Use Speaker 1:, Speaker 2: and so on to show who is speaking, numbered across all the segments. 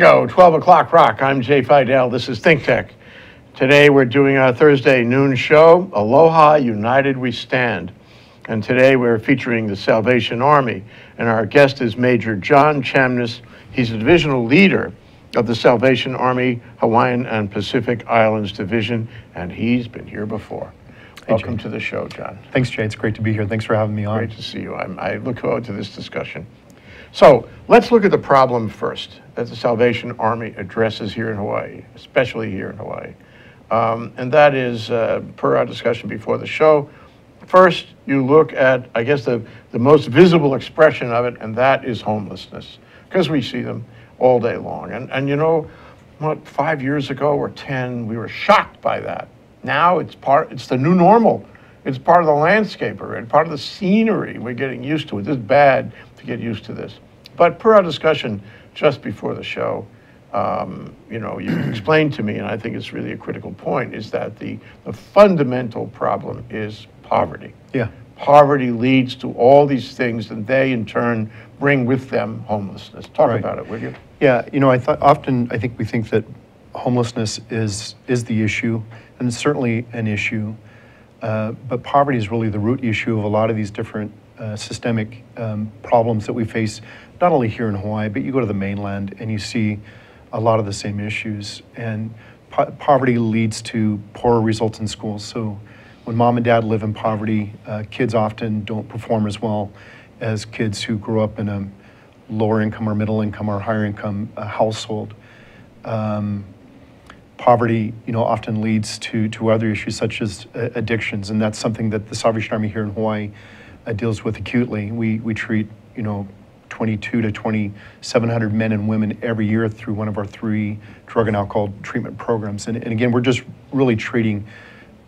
Speaker 1: Bingo, 12 o'clock rock. I'm Jay Fidel. This is Think Tech. Today we're doing our Thursday noon show, Aloha United We Stand. And today we're featuring the Salvation Army. And our guest is Major John Chamness. He's a divisional leader of the Salvation Army Hawaiian and Pacific Islands Division, and he's been here before. Welcome
Speaker 2: Jay.
Speaker 1: to the show, John.
Speaker 2: Thanks, Jay. It's great to be here. Thanks for having me on.
Speaker 1: Great to see you. I'm, I look forward to this discussion. So let's look at the problem first that the Salvation Army addresses here in Hawaii, especially here in Hawaii. Um, and that is, uh, per our discussion before the show, first you look at, I guess, the, the most visible expression of it, and that is homelessness, because we see them all day long. And, and you know, what, five years ago or 10, we were shocked by that. Now it's part, it's the new normal. It's part of the landscape already, part of the scenery. We're getting used to it. It's bad to get used to this. But per our discussion just before the show, um, you know, you explained to me, and I think it's really a critical point, is that the, the fundamental problem is poverty.
Speaker 2: Yeah.
Speaker 1: Poverty leads to all these things, and they in turn bring with them homelessness. Talk
Speaker 2: Right.
Speaker 1: about it, will you?
Speaker 2: Yeah, you know, I thought often I think we think that homelessness is is the issue, and it's certainly an issue. Uh, but poverty is really the root issue of a lot of these different uh, systemic um, problems that we face, not only here in Hawaii, but you go to the mainland and you see a lot of the same issues. And po- poverty leads to poorer results in schools. So when mom and dad live in poverty, uh, kids often don't perform as well as kids who grow up in a lower income or middle income or higher income uh, household. Um, poverty, you know, often leads to, to other issues such as uh, addictions, and that's something that the Salvation Army here in Hawaii uh, deals with acutely. We, we treat, you know, 22 to 2,700 men and women every year through one of our three drug and alcohol treatment programs. And, and again, we're just really treating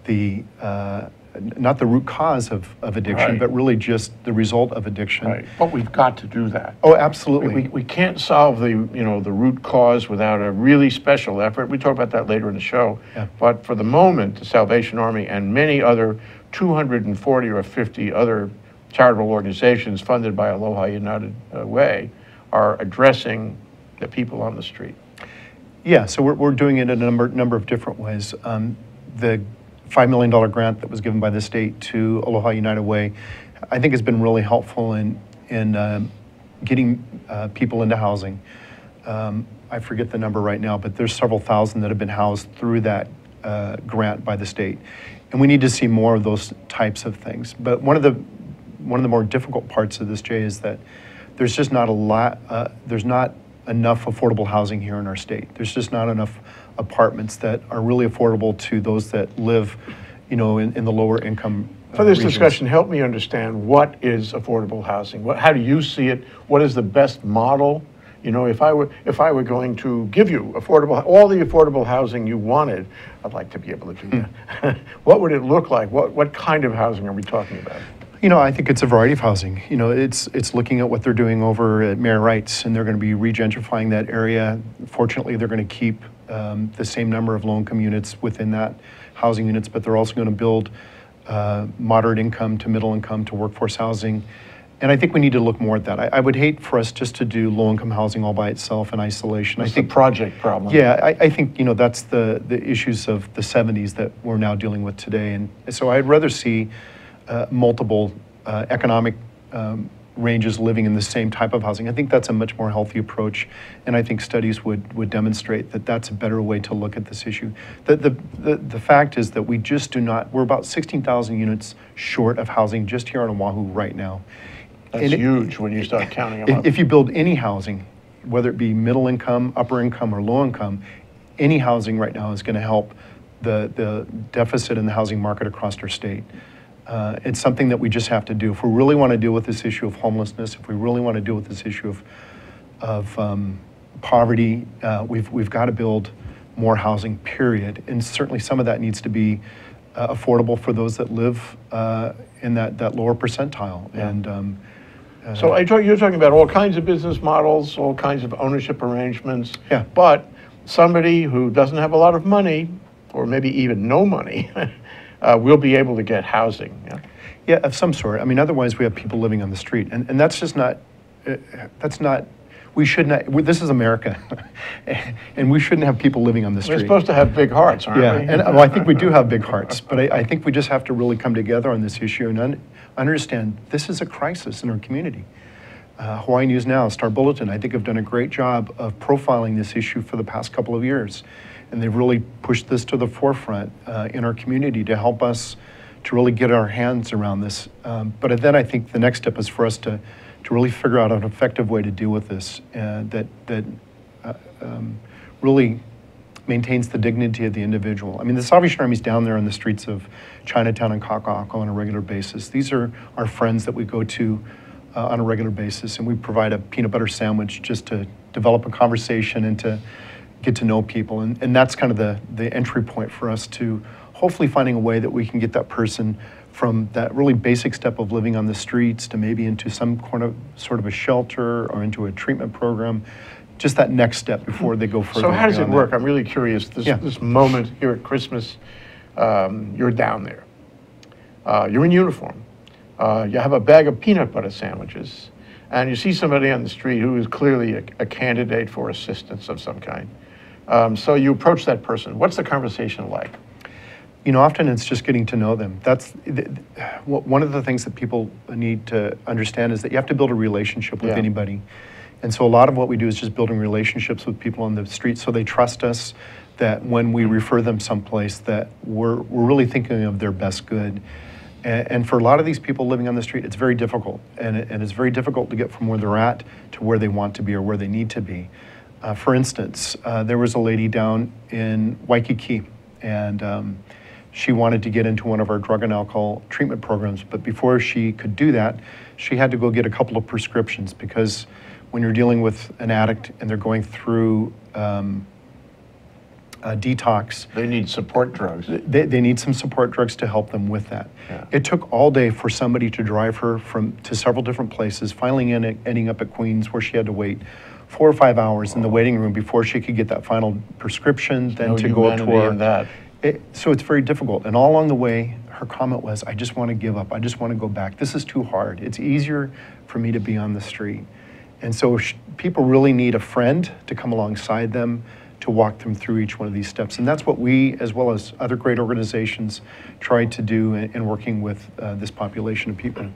Speaker 2: the, uh, not the root cause of, of addiction,
Speaker 1: Right.
Speaker 2: but really just the result of addiction.
Speaker 1: Right. But we've got to do that.
Speaker 2: Oh, absolutely.
Speaker 1: we, we can't solve the, you know, the root cause without a really special effort. We talk about that later in the show.
Speaker 2: Yeah.
Speaker 1: But for the moment, the Salvation Army and many other 240 or 50 other charitable organizations funded by Aloha United uh, Way are addressing the people on the street.
Speaker 2: Yeah, so we're, we're doing it in a number, number of different ways. Um, the $5 million grant that was given by the state to Aloha United Way, I think has been really helpful in, in um, getting uh, people into housing. Um, I forget the number right now, but there's several thousand that have been housed through that uh, grant by the state. And we need to see more of those types of things. But one of the, one of the more difficult parts of this, Jay, is that there's just not a lot, uh, there's not enough affordable housing here in our state. There's just not enough apartments that are really affordable to those that live, you know, in, in the lower income. uh,
Speaker 1: For this
Speaker 2: regions.
Speaker 1: discussion, help me understand what is affordable housing? What, how do you see it? What is the best model? You know, if I were if I were going to give you affordable all the affordable housing you wanted, I'd like to be able to do that. what would it look like? What what kind of housing are we talking about?
Speaker 2: You know, I think it's a variety of housing. You know, it's it's looking at what they're doing over at Mayor Wrights, and they're going to be regentrifying that area. Fortunately, they're going to keep um, the same number of low-income units within that housing units, but they're also going to build uh, moderate income to middle income to workforce housing. And I think we need to look more at that. I, I would hate for us just to do low-income housing all by itself in isolation. I think
Speaker 1: project problem.
Speaker 2: yeah, I, I think, you know, that's the, the issues of the 70s that we're now dealing with today. And so I'd rather see uh, multiple uh, economic um, ranges living in the same type of housing. I think that's a much more healthy approach. And I think studies would, would demonstrate that that's a better way to look at this issue. The, the, the, the fact is that we just do not, we're about 16,000 units short of housing just here on Oahu right now.
Speaker 1: That's
Speaker 2: And it-
Speaker 1: huge when you start counting them
Speaker 2: if,
Speaker 1: up.
Speaker 2: if you build any housing, whether it be middle income, upper income, or low income, any housing right now is going to help the, the deficit in the housing market across our state. Uh, it's something that we just have to do. If we really want to deal with this issue of homelessness, if we really want to deal with this issue of, of um, poverty, uh, we've, we've got to build more housing, period. And certainly some of that needs to be uh, affordable for those that live uh, in that, that lower percentile.
Speaker 1: Yeah.
Speaker 2: And um,
Speaker 1: So I talk, you're talking about all kinds of business models, all kinds of ownership arrangements.
Speaker 2: Yeah.
Speaker 1: But somebody who doesn't have a lot of money, or maybe even no money, uh, will be able to get housing. Yeah?
Speaker 2: Yeah, of some sort. I mean, otherwise we have people living on the street, and, and that's just not, uh, that's not, we should not, we- this is America. And we shouldn't have people living on the street.
Speaker 1: We're supposed to have big hearts, aren't we?
Speaker 2: Yeah, and well, I think we do have big hearts, but I, I think we just have to really come together on this issue and un- understand this is a crisis in our community. Uh, Hawaii News Now, Star Bulletin, I think have done a great job of profiling this issue for the past couple of years. And they've really pushed this to the forefront uh, in our community to help us to really get our hands around this. Um, but then I think the next step is for us to, to really figure out an effective way to deal with this uh, that, that uh, um, really maintains the dignity of the individual. I mean, the Salvation Army's down there on the streets of Chinatown and Kaka'ako on a regular basis. These are our friends that we go to uh, on a regular basis, and we provide a peanut butter sandwich just to develop a conversation and to get to know people. And, and that's kind of the, the entry point for us to hopefully finding a way that we can get that person from that really basic step of living on the streets to maybe into some kind of sort of a shelter or into a treatment program. Just that next step before they go further.
Speaker 1: So how does it
Speaker 2: beyond that.
Speaker 1: work? I'm really curious. This,
Speaker 2: Yeah.
Speaker 1: this moment here at Christmas, um, you're down there. Uh, you're in uniform. Uh, you have a bag of peanut butter sandwiches, and you see somebody on the street who is clearly a, a candidate for assistance of some kind. Um, so you approach that person. What's the conversation like?
Speaker 2: You know, often it's just getting to know them. That's th- th- one of the things that people need to understand is that you have to build a relationship with
Speaker 1: Yeah.
Speaker 2: anybody. And so a lot of what we do is just building relationships with people on the street so they trust us that when we refer them someplace that we're, we're really thinking of their best good. And, and for a lot of these people living on the street, it's very difficult. And, it, and it's very difficult to get from where they're at to where they want to be or where they need to be. Uh, for instance, uh, there was a lady down in Waikiki, and um, she wanted to get into one of our drug and alcohol treatment programs. But before she could do that, she had to go get a couple of prescriptions because when you're dealing with an addict and they're going through um, a detox,
Speaker 1: They need support drugs.
Speaker 2: they, they need some support drugs to help them with that.
Speaker 1: Yeah.
Speaker 2: It took all day for somebody to drive her from to several different places, finally in, ending up at Queens where she had to wait four or five hours in the waiting room before she could get that final prescription, then
Speaker 1: no
Speaker 2: to go up to her.
Speaker 1: that.
Speaker 2: It, so it's very difficult. And all along the way, her comment was, I just want to give up. I just want to go back. This is too hard. It's easier for me to be on the street. And so sh- people really need a friend to come alongside them to walk them through each one of these steps. And that's what we, as well as other great organizations, try to do in, in working with uh, this population of people.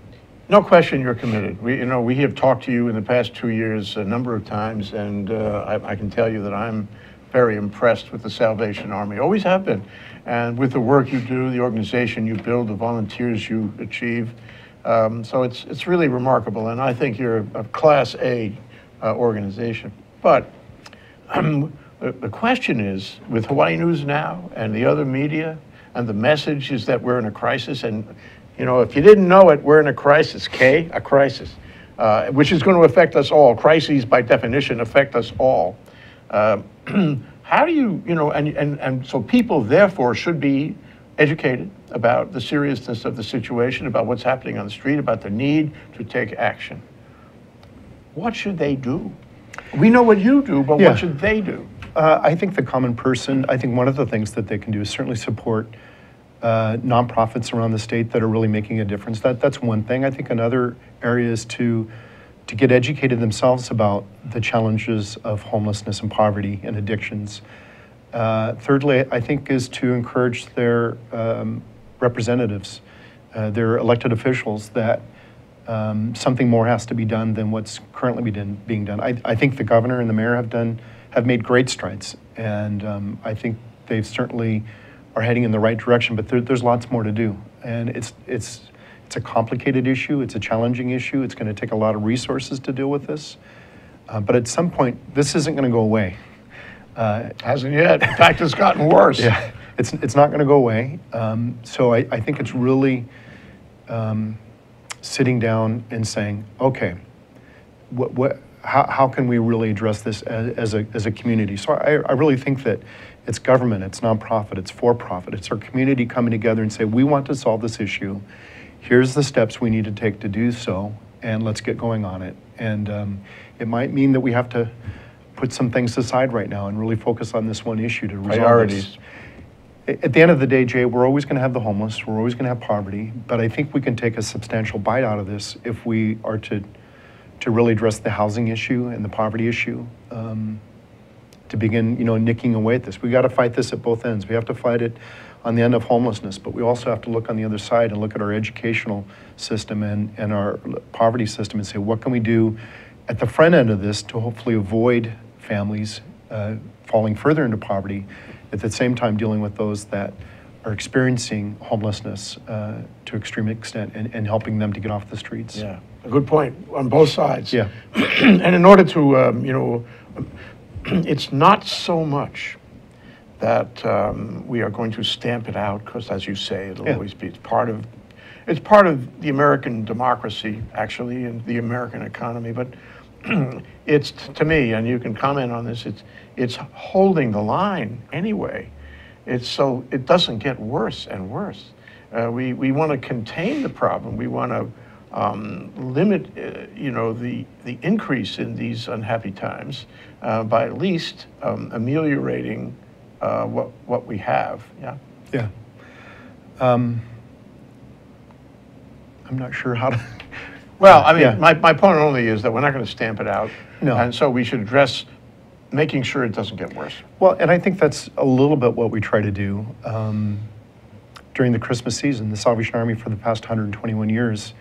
Speaker 1: No question you're committed. We, you know, we have talked to you in the past two years a number of times, and uh, I, I can tell you that I'm very impressed with the Salvation Army. Always have been. And with the work you do, the organization you build, the volunteers you achieve. Um, so it's, it's really remarkable, and I think you're a Class A uh, organization. But um, the, question is, with Hawaii News Now and the other media, and the message is that we're in a crisis, and you know, if you didn't know it, we're in a crisis, K, a crisis, uh, which is going to affect us all. Crises, by definition, affect us all. Uh, how do you, you know, and, and, and so people therefore should be educated about the seriousness of the situation, about what's happening on the street, about the need to take action. What should they do? We know what you do, but
Speaker 2: Yeah.
Speaker 1: what should they do?
Speaker 2: Uh, I think the common person, I think one of the things that they can do is certainly support uh, nonprofits around the state that are really making a difference. That, that's one thing. I think another area is to, to get educated themselves about the challenges of homelessness and poverty and addictions. Uh, thirdly, I think is to encourage their um, representatives, uh, their elected officials, that um, something more has to be done than what's currently be done, being done. I, I think the governor and the mayor have done have made great strides, and um, I think they've certainly are heading in the right direction. But there, there's lots more to do, and it's it's it's a complicated issue. It's a challenging issue. It's going to take a lot of resources to deal with this. Uh, but at some point, this isn't going to go away. Uh,
Speaker 1: Hasn't yet. In fact, it's gotten worse.
Speaker 2: yeah, it's, it's not going to go away. Um, so I, I think it's really um, sitting down and saying, okay, what, what, how, how can we really address this as, as, a, as a community? So I, I really think that it's government, it's nonprofit, it's for profit, it's our community coming together and say, we want to solve this issue. Here's the steps we need to take to do so, and let's get going on it. And um, it might mean that we have to put some things aside right now and really focus on this one issue to resolve this.
Speaker 1: Priorities.
Speaker 2: At the end of the day, Jay, we're always going to have the homeless, we're always going to have poverty, but I think we can take a substantial bite out of this if we are to to really address the housing issue and the poverty issue. Um, to begin, you know, nicking away at this. We got to fight this at both ends. We have to fight it on the end of homelessness, but we also have to look on the other side and look at our educational system and, and our poverty system and say, what can we do at the front end of this to hopefully avoid families uh, falling further into poverty, at the same time dealing with those that are experiencing homelessness uh, to extreme extent and, and helping them to get off the streets.
Speaker 1: Yeah, a good point on both sides.
Speaker 2: Yeah.
Speaker 1: and in order to, um, you know, it's not so much that um, we are going to stamp it out because, as you say, it'll
Speaker 2: Yeah.
Speaker 1: always be it's part of it's part of the American democracy, actually, and the American economy. But it's to me, and you can comment on this. It's it's holding the line anyway. It's so it doesn't get worse and worse. Uh, we we want to contain the problem. We want to um, limit, uh, you know, the the increase in these unhappy times uh, by at least um, ameliorating uh, what what we have. Yeah.
Speaker 2: Yeah. Um, I'm not sure how to.
Speaker 1: Well, I mean,
Speaker 2: Yeah.
Speaker 1: my, my point only is that we're not going to stamp it out.
Speaker 2: No.
Speaker 1: And so we should address making sure it doesn't get worse.
Speaker 2: Well, and I think that's a little bit what we try to do um, during the Christmas season. The Salvation Army, for the past 121 years,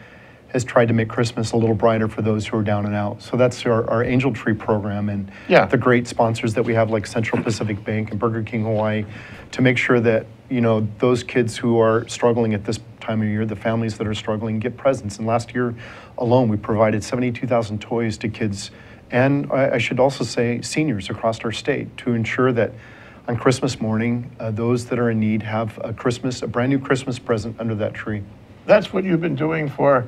Speaker 2: has tried to make Christmas a little brighter for those who are down and out. So that's our, our Angel Tree program and
Speaker 1: Yeah.
Speaker 2: the great sponsors that we have, like Central Pacific Bank and Burger King Hawaii, to make sure that you know those kids who are struggling at this time of year, the families that are struggling, get presents. And last year alone, we provided 72,000 toys to kids, and I, I should also say seniors across our state, to ensure that on Christmas morning, uh, those that are in need have a Christmas, a brand new Christmas present under that tree.
Speaker 1: That's what you've been doing for,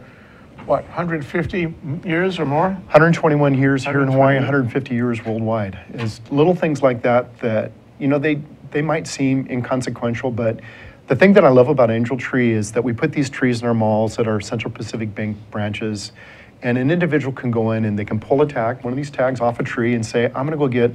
Speaker 1: what, 150 years or more?
Speaker 2: 121 years here in Hawaii, 150 years worldwide. Is little things like that that you know they they might seem inconsequential, but the thing that I love about Angel Tree is that we put these trees in our malls at our Central Pacific Bank branches, and an individual can go in and they can pull a tag, one of these tags off a tree, and say, "I'm going to go get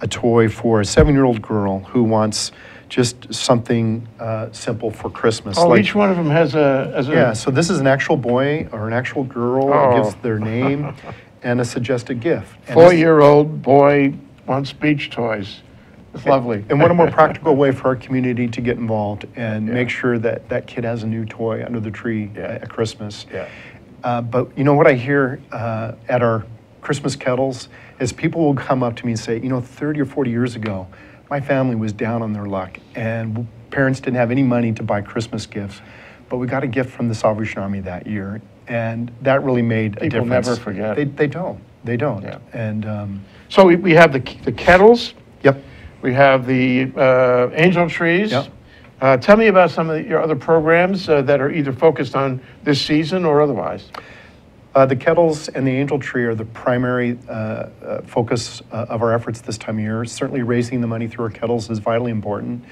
Speaker 2: a toy for a seven-year-old girl who wants." Just something uh, simple for Christmas.
Speaker 1: Oh,
Speaker 2: like-
Speaker 1: each one of them has a, has a.
Speaker 2: yeah, so this is an actual boy or an actual girl,
Speaker 1: Oh.
Speaker 2: gives their name and a suggested gift.
Speaker 1: Four-year-old boy wants beach toys. It's lovely.
Speaker 2: And what a more practical way for our community to get involved and
Speaker 1: Yeah.
Speaker 2: make sure that that kid has a new toy under the tree
Speaker 1: Yeah.
Speaker 2: at Christmas.
Speaker 1: Yeah.
Speaker 2: Uh, but you know what I hear uh, at our Christmas kettles is people will come up to me and say, you know, 30 or 40 years ago, my family was down on their luck and parents didn't have any money to buy Christmas gifts, but we got a gift from the Salvation Army that year, and that really made a difference.
Speaker 1: People never forget.
Speaker 2: They, they don't. They don't.
Speaker 1: Yeah.
Speaker 2: And um,
Speaker 1: So we, we have the, the kettles,
Speaker 2: yep.
Speaker 1: we have the uh, angel trees.
Speaker 2: Yep.
Speaker 1: Uh, tell me about some of your other programs uh, that are either focused on this season or otherwise.
Speaker 2: Uh, the kettles and the angel tree are the primary uh, uh, focus uh, of our efforts this time of year. Certainly, raising the money through our kettles is vitally important.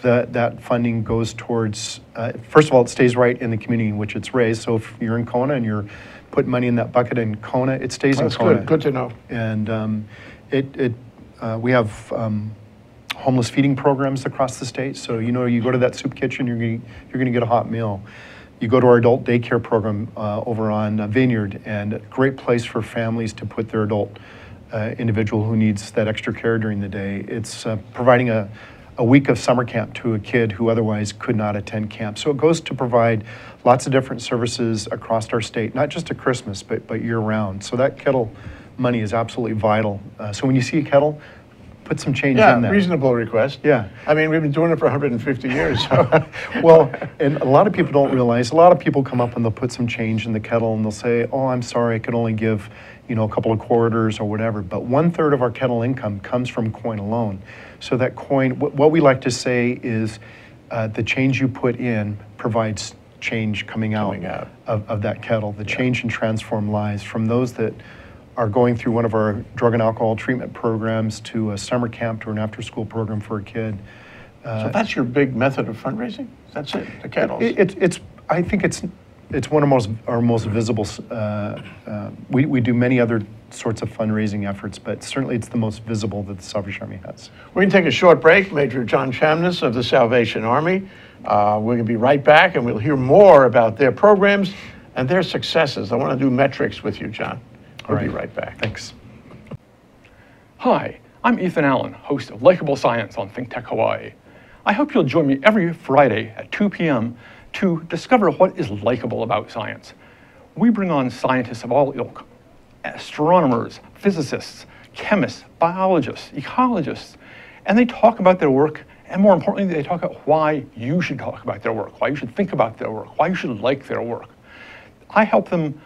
Speaker 2: That that funding goes towards. Uh, first of all, it stays right in the community in which it's raised. So if you're in Kona and you're putting money in that bucket in Kona, it stays
Speaker 1: That's
Speaker 2: in Kona.
Speaker 1: That's good, good to know.
Speaker 2: And um, it, it, uh, we have um, homeless feeding programs across the state. So you know, you go to that soup kitchen, you're going you're going to get a hot meal. You go to our adult daycare program uh, over on uh, Vineyard, and a great place for families to put their adult uh, individual who needs that extra care during the day. It's uh, providing a, a week of summer camp to a kid who otherwise could not attend camp. So it goes to provide lots of different services across our state, not just at Christmas, but, but year round. So that kettle money is absolutely vital. Uh, so when you see a kettle, put some change in
Speaker 1: Yeah, reasonable request.
Speaker 2: Yeah.
Speaker 1: I mean, we've been doing it for 150 years, so.
Speaker 2: well, and a lot of people don't realize. A lot of people come up and they'll put some change in the kettle and they'll say, "Oh, I'm sorry, I could only give, you know, a couple of quarters or whatever." But one third of our kettle income comes from coin alone. So that coin, wh- what we like to say is, uh, the change you put in provides change coming out,
Speaker 1: Coming out.
Speaker 2: Of, of that kettle. The change and transform lies from those that are going through one of our drug and alcohol treatment programs to a summer camp to an after-school program for a kid.
Speaker 1: So that's your big method of fundraising? That's it, the kettles?
Speaker 2: It, it's, it's, I think it's, it's one of most, our most visible, uh, uh, we, we do many other sorts of fundraising efforts, but certainly it's the most visible that the Salvation Army has.
Speaker 1: We're going to take a short break. Major John Chamness of the Salvation Army. Uh, we're going to be right back, and we'll hear more about their programs and their successes. I want to do metrics with you, John. We'll be
Speaker 2: right.
Speaker 1: right back.
Speaker 2: Thanks.
Speaker 3: Hi, I'm Ethan Allen, host of Likeable Science on ThinkTech Hawaii. I hope you'll join me every Friday at 2 p.m. to discover what is likable about science. We bring on scientists of all ilk astronomers, physicists, chemists, biologists, ecologists, and they talk about their work, and more importantly, they talk about why you should talk about their work, why you should think about their work, why you should like their work. I help them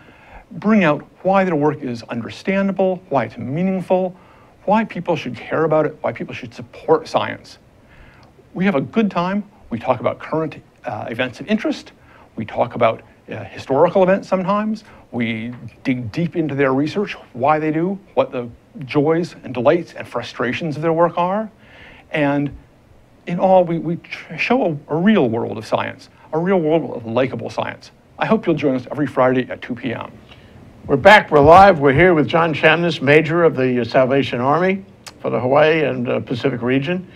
Speaker 3: bring out why their work is understandable, why it's meaningful, why people should care about it, why people should support science. We have a good time. We talk about current uh, events of interest. We talk about uh, historical events sometimes. We dig deep into their research, why they do, what the joys and delights and frustrations of their work are. And in all, we, we show a, a real world of science, a real world of likable science. I hope you'll join us every Friday at 2 p.m.
Speaker 1: We're back. We're live. We're here with John Chamness, Major of the Salvation Army for the Hawaii and uh, Pacific region.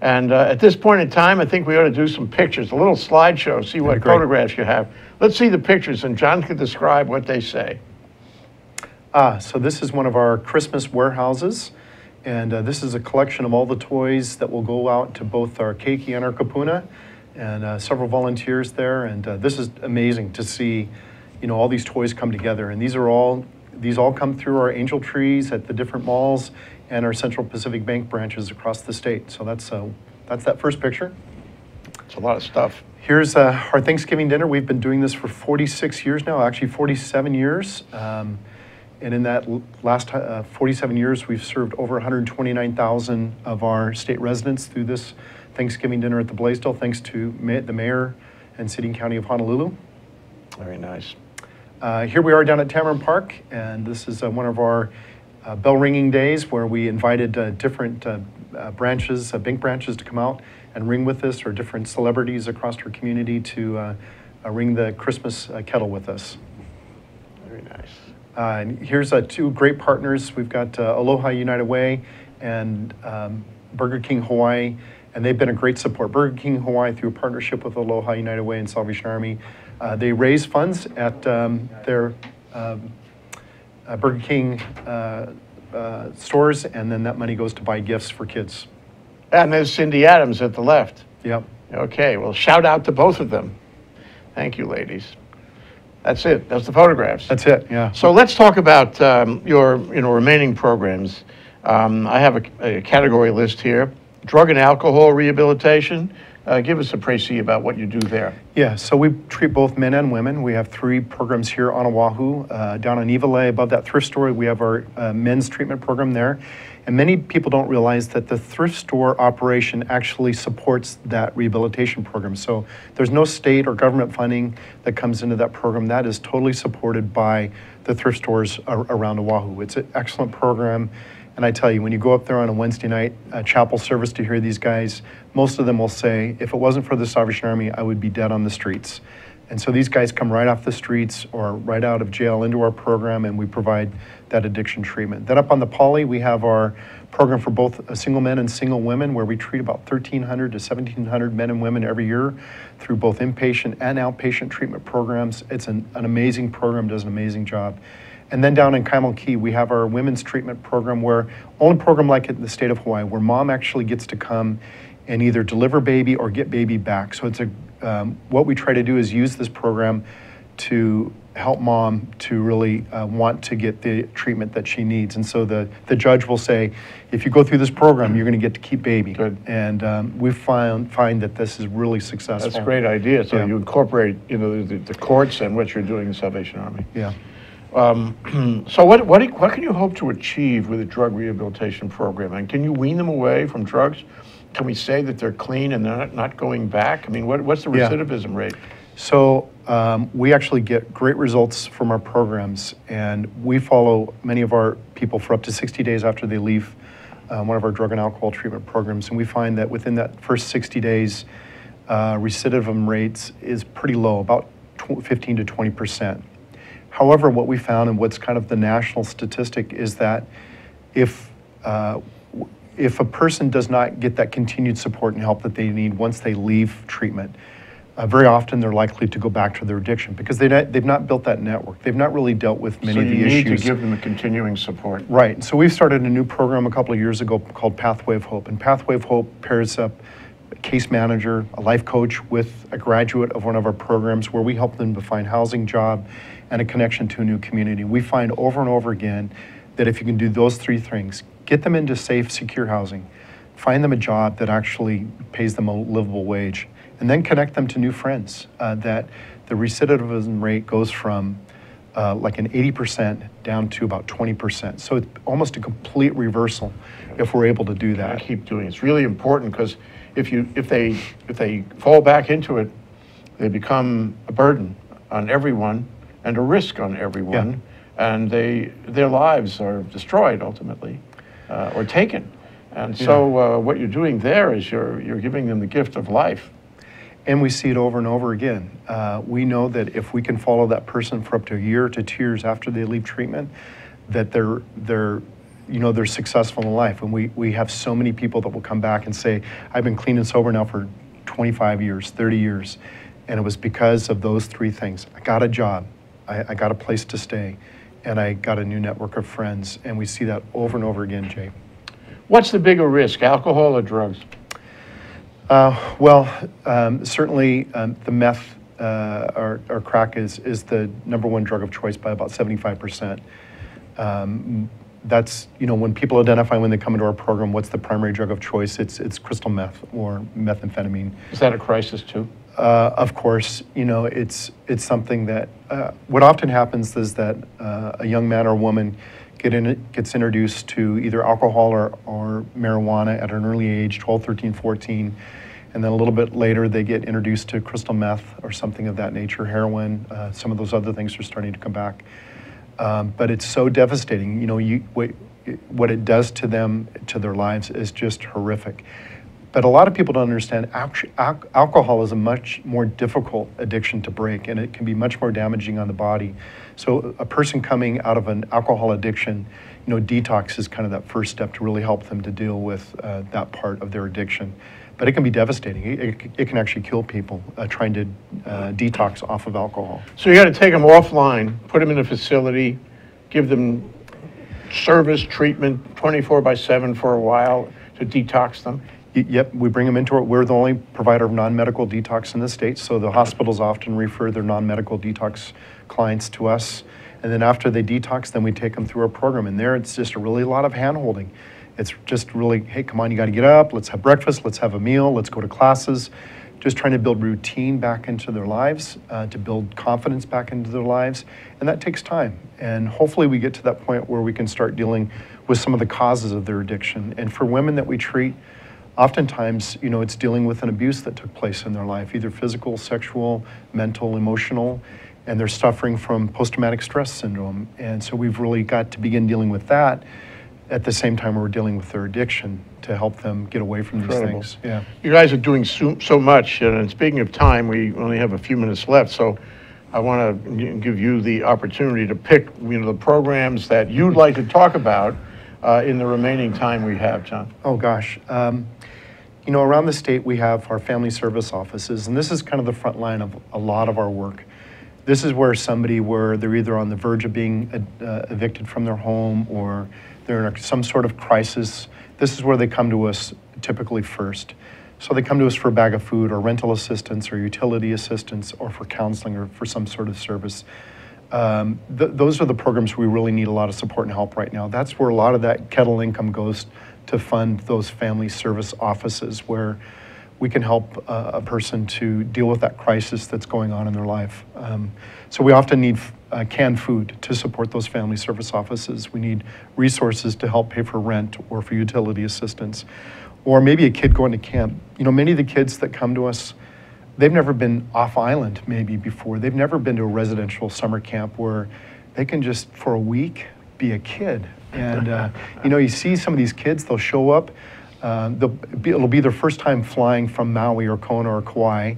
Speaker 1: And uh, at this point in time, I think we ought to do some pictures, a little slideshow, see what
Speaker 2: great.
Speaker 1: photographs you have. Let's see the pictures, and John can describe what they say.
Speaker 2: Ah, so this is one of our Christmas warehouses, and uh, this is a collection of all the toys that will go out to both our keiki and our kupuna, and uh, several volunteers there. And uh, this is amazing to see, you know, all these toys come together. And these are all these all come through our angel trees at the different malls and our Central Pacific Bank branches across the state. So that's uh, that's that first picture.
Speaker 1: It's a lot of stuff.
Speaker 2: Here's uh, our Thanksgiving dinner. We've been doing this for 46 years now, actually 47 years. Um, and in that last uh, 47 years, we've served over 129,000 of our state residents through this Thanksgiving dinner at the Blaisdell, thanks to ma- the mayor and city and county of Honolulu.
Speaker 1: Very nice.
Speaker 2: Uh, here we are down at Tamarind Park, and this is uh, one of our uh, bell ringing days where we invited uh, different uh, uh, branches, uh, bank branches, to come out and ring with us, or different celebrities across our community to ring the Christmas uh, kettle with us.
Speaker 1: Very nice.
Speaker 2: Uh, and here's uh, two great partners. We've got uh, Aloha United Way and um, Burger King Hawaii, and they've been a great support. Burger King Hawaii, through a partnership with Aloha United Way and Salvation Army, uh, they raise funds at um, their um, uh, Burger King uh, uh, stores, and then that money goes to buy gifts for kids.
Speaker 1: And there's Cindy Adams at the left.
Speaker 2: Yep.
Speaker 1: Okay, well, shout out to both of them. Thank you, ladies. That's it. That's the photographs.
Speaker 2: That's it. Yeah.
Speaker 1: So let's talk about um, your you know, remaining programs. Um, I have a, a category list here. Drug and alcohol rehabilitation. Uh, give us a précis about what you do there.
Speaker 2: Yeah, so we treat both men and women. We have three programs here on Oahu. Uh, down on Iwilei, above that thrift store, we have our uh, men's treatment program there. And many people don't realize that the thrift store operation actually supports that rehabilitation program. So there's no state or government funding that comes into that program. That is totally supported by the thrift stores ar- around Oahu. It's an excellent program. And I tell you, when you go up there on a Wednesday night uh, chapel service to hear these guys, most of them will say, if it wasn't for the Salvation Army, I would be dead on the streets. And so these guys come right off the streets or right out of jail into our program, and we provide that addiction treatment. Then up on the Pali, we have our program for both uh, single men and single women, where we treat about 1,300 to 1,700 men and women every year through both inpatient and outpatient treatment programs. It's an, an amazing program, does an amazing job. And then down in Kaimuki, we have our women's treatment program where, only program like it in the state of Hawaii, where mom actually gets to come and either deliver baby or get baby back. So it's a, um, what we try to do is use this program to help mom to really uh, want to get the treatment that she needs. And so the, the judge will say, if you go through this program, you're going to get to keep baby.
Speaker 1: Good.
Speaker 2: And um, we find, find that this is really successful.
Speaker 1: That's a great idea. So
Speaker 2: Yeah.
Speaker 1: you incorporate you know the, the courts and what you're doing in Salvation Army.
Speaker 2: Yeah.
Speaker 1: Um, so what, what, do- what can you hope to achieve with a drug rehabilitation program? And can you wean them away from drugs? Can we say that they're clean and they're not, not going back? I mean, what, what's the
Speaker 2: Yeah.
Speaker 1: recidivism rate?
Speaker 2: So um, we actually get great results from our programs, and we follow many of our people for up to 60 days after they leave um, one of our drug and alcohol treatment programs. And we find that within that first 60 days, uh, recidivism rates is pretty low, about tw- 15 to 20 percent. However, what we found and what's kind of the national statistic is that if uh, if a person does not get that continued support and help that they need once they leave treatment, uh, very often they're likely to go back to their addiction because they not, they've not built that network. They've not really dealt with many
Speaker 1: So
Speaker 2: of the issues.
Speaker 1: you need to give them a continuing support.
Speaker 2: Right. So we've started a new program a couple of years ago called Pathway of Hope. And Pathway of Hope pairs up case manager, a life coach with a graduate of one of our programs where we help them to find housing, job, and a connection to a new community. We find over and over again that if you can do those three things, get them into safe, secure housing, find them a job that actually pays them a livable wage, and then connect them to new friends, uh, that the recidivism rate goes from uh, like an 80% down to about 20%. So it's almost a complete reversal if we're able to do
Speaker 1: I
Speaker 2: that.
Speaker 1: keep doing it. It's really important because if you, if they, if they fall back into it, they become a burden on everyone and a risk on everyone. And they, their lives are destroyed ultimately, uh, or taken. And so uh, what you're doing there is you're, you're giving them the gift of life.
Speaker 2: And we see it over and over again. Uh, we know that if we can follow that person for up to a year to two years after they leave treatment, that they're, they're, you know, they're successful in life. And we, we have so many people that will come back and say, I've been clean and sober now for 25 years, 30 years. And it was because of those three things. I got a job, I, I got a place to stay, and I got a new network of friends. And we see that over and over again, Jay.
Speaker 1: What's the bigger risk, alcohol or drugs?
Speaker 2: Uh, well, um, certainly um, the meth uh, or, or crack is, is the number one drug of choice by about 75%. Um, that's, you know, when people identify when they come into our program, what's the primary drug of choice? It's, it's crystal meth or methamphetamine.
Speaker 1: Is that a crisis too?
Speaker 2: Uh, of course, you know, it's, it's something that, uh, what often happens is that uh, a young man or woman get in, gets introduced to either alcohol or, or marijuana at an early age, 12, 13, 14, and then a little bit later they get introduced to crystal meth or something of that nature, heroin, uh, some of those other things are starting to come back. Um, but it's so devastating. You know, you, what, what it does to them, to their lives, is just horrific. But a lot of people don't understand al- alcohol is a much more difficult addiction to break, and it can be much more damaging on the body. So, a person coming out of an alcohol addiction, you know, detox is kind of that first step to really help them to deal with uh, that part of their addiction. But it can be devastating. It, it, can actually kill people uh, trying to uh, detox off of alcohol.
Speaker 1: So you got to take them offline, put them in a facility, give them service treatment 24 by 7 for a while to detox them.
Speaker 2: Yep, we bring them into it. We're the only provider of non-medical detox in the state, so the hospitals often refer their non-medical detox clients to us. And then after they detox, then we take them through our program. And there, it's just a really lot of hand-holding. It's just really, hey, come on, you got to get up. Let's have breakfast. Let's have a meal. Let's go to classes. Just trying to build routine back into their lives, uh, to build confidence back into their lives, and that takes time. And hopefully, we get to that point where we can start dealing with some of the causes of their addiction. And for women that we treat, oftentimes, you know, it's dealing with an abuse that took place in their life, either physical, sexual, mental, emotional, and they're suffering from post-traumatic stress syndrome. And so we've really got to begin dealing with that at the same time we're dealing with their addiction to help them get away from these things. Yeah.
Speaker 1: You guys are doing so, so much, and speaking of time, we only have a few minutes left, so I want to give you the opportunity to pick, you know, the programs that you'd like to talk about uh, in the remaining time we have, John.
Speaker 2: Oh, gosh. Um, you know, around the state, we have our family service offices, and this is kind of the front line of a lot of our work. This is where somebody, where they're either on the verge of being uh, evicted from their home or they're in some sort of crisis. This is where they come to us typically first. So they come to us for a bag of food or rental assistance or utility assistance or for counseling or for some sort of service. Um, th- those are the programs we really need a lot of support and help right now. That's where a lot of that kettle income goes to fund those family service offices where we can help uh, a person to deal with that crisis that's going on in their life. Um, so we often need uh, canned food to support those family service offices. We need resources to help pay for rent or for utility assistance. Or maybe a kid going to camp. You know, many of the kids that come to us, they've never been off island maybe before. They've never been to a residential summer camp where they can just for a week be a kid. And uh, you know, you see some of these kids, they'll show up. Uh, they'll be, it'll be their first time flying from Maui or Kona or Kauai,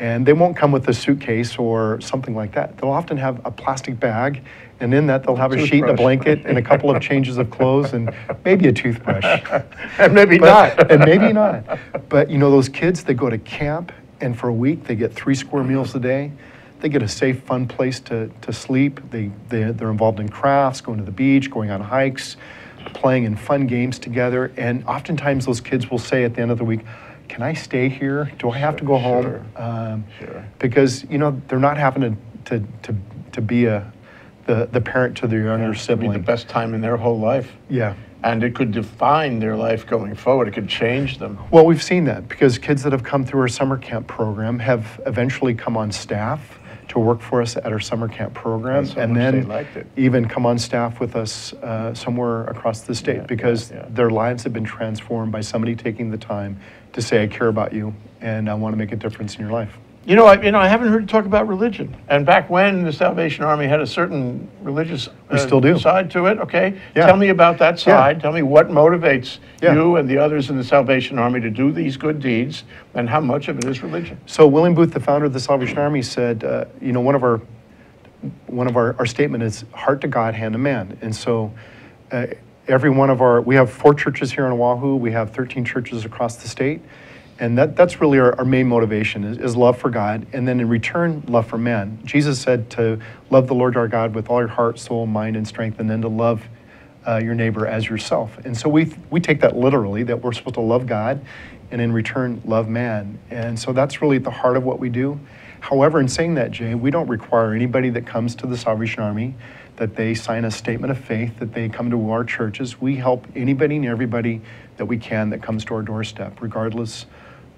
Speaker 2: and they won't come with a suitcase or something like that. They'll often have a plastic bag, and in that they'll have a sheet and a blanket and a couple of changes of clothes and maybe a toothbrush.
Speaker 1: And maybe
Speaker 2: But-
Speaker 1: not.
Speaker 2: and maybe not. But you know, those kids, they go to camp and for a week they get three square meals a day. They get a safe, fun place to, to sleep. They, they, they're involved in crafts, going to the beach, going on hikes, playing in fun games together. And oftentimes those kids will say at the end of the week, Can I stay here? Do I have to go home?
Speaker 1: Sure.
Speaker 2: Um,
Speaker 1: Sure.
Speaker 2: Because, you know, they're not having to, to, to, to be a, the, the parent to their younger
Speaker 1: be
Speaker 2: sibling.
Speaker 1: the best time in their whole life.
Speaker 2: Yeah.
Speaker 1: And it could define their life going forward. It could change them.
Speaker 2: Well, we've seen that because kids that have come through our summer camp program have eventually come on staff to work for us at our summer camp program,
Speaker 1: how
Speaker 2: and then even come on staff with us uh, somewhere across the state
Speaker 1: Yeah,
Speaker 2: because
Speaker 1: yeah, yeah.
Speaker 2: their lives have been transformed by somebody taking the time to say, "I care about you and I want to make a difference in your life."
Speaker 1: You know, I, you know, I haven't heard you talk about religion. And back when the Salvation Army had a certain religious
Speaker 2: We
Speaker 1: uh,
Speaker 2: still do.
Speaker 1: side to it, okay?
Speaker 2: Yeah.
Speaker 1: Tell me about that
Speaker 2: Yeah.
Speaker 1: side. Tell me what motivates
Speaker 2: Yeah.
Speaker 1: you and the others in the Salvation Army to do these good deeds, and how much of it is religion.
Speaker 2: So William Booth, the founder of the Salvation Army, said, uh, you know, one of our one of our, our statement is heart to God, hand to man. And so uh, every one of our, we have four churches here in Oahu, we have 13 churches across the state. And that, that's really our, our main motivation is, is love for God. And then in return, love for man. Jesus said to love the Lord our God with all your heart, soul, mind, and strength, and then to love uh, your neighbor as yourself. And so we, we take that literally, that we're supposed to love God and in return love man. And so that's really at the heart of what we do. However, in saying that, Jay, we don't require anybody that comes to the Salvation Army that they sign a statement of faith, that they come to our churches. We help anybody and everybody that we can that comes to our doorstep, regardless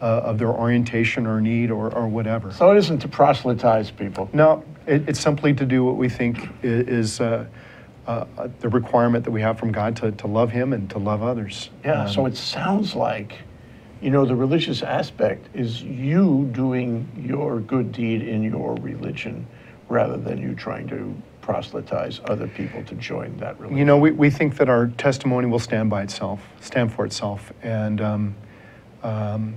Speaker 2: uh, of their orientation or need or, or whatever.
Speaker 1: So it isn't to proselytize people.
Speaker 2: No, it, it's simply to do what we think is uh, uh, the requirement that we have from God to, to love Him and to love others.
Speaker 1: Yeah,
Speaker 2: Um,
Speaker 1: so it sounds like, you know, the religious aspect is you doing your good deed in your religion rather than you trying to proselytize other people to join that religion.
Speaker 2: You know, we, we think that our testimony will stand by itself, stand for itself. And, um, um,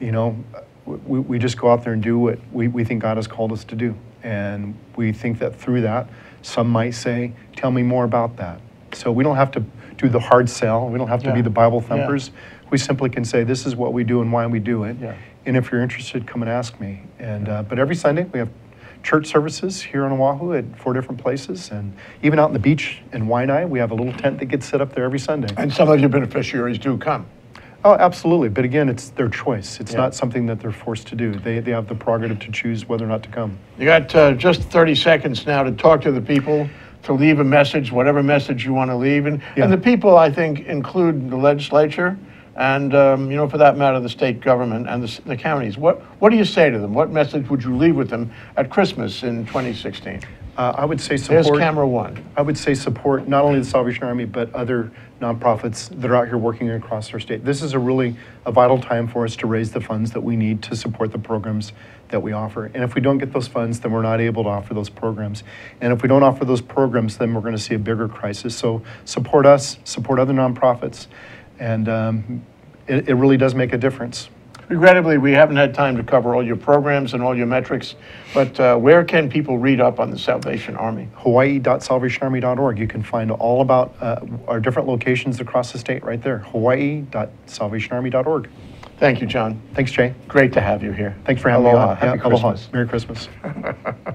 Speaker 2: you know, we, we just go out there and do what we, we think God has called us to do. And we think that through that, some might say, Tell me more about that. So we don't have to do the hard sell, we don't have to be the Bible
Speaker 1: Yeah.
Speaker 2: thumpers. We simply can say, This is what we do and why we do it.
Speaker 1: Yeah.
Speaker 2: And if you're interested, come and ask me. And, uh, but every Sunday, we have church services here on Oahu at four different places. And even out on the beach in Waianae, we have a little tent that gets set up there every Sunday.
Speaker 1: And some of your beneficiaries do come.
Speaker 2: Oh, absolutely. But again, it's their choice. It's
Speaker 1: Yeah.
Speaker 2: not something that they're forced to do. They, they have the prerogative to choose whether or not to come.
Speaker 1: You got uh, just 30 seconds now to talk to the people, to leave a message, whatever message you want to leave. And,
Speaker 2: Yeah.
Speaker 1: and the people, I think, include the legislature and, um, you know, for that matter, the state government and the, the counties. What, what do you say to them? What message would you leave with them at Christmas in 2016?
Speaker 2: Uh, I would say support.
Speaker 1: There's camera one.
Speaker 2: I would say support not only the Salvation Army, but other nonprofits that are out here working across our state. This is a really a vital time for us to raise the funds that we need to support the programs that we offer. And if we don't get those funds, then we're not able to offer those programs. And if we don't offer those programs, then we're going to see a bigger crisis. So support us, support other nonprofits, and um, it, it really does make a difference.
Speaker 1: Regrettably, we haven't had time to cover all your programs and all your metrics, but uh, where can people read up on the Salvation Army?
Speaker 2: Hawaii.salvationarmy.org. You can find all about uh, our different locations across the state right there. Hawaii.salvationarmy.org.
Speaker 1: Thank you, John.
Speaker 2: Thanks, Jay.
Speaker 1: Great to have you here.
Speaker 2: Thanks for having
Speaker 1: Aloha.
Speaker 2: me on.
Speaker 1: Happy
Speaker 2: Yeah, aloha.
Speaker 1: Christmas.
Speaker 2: Merry Christmas.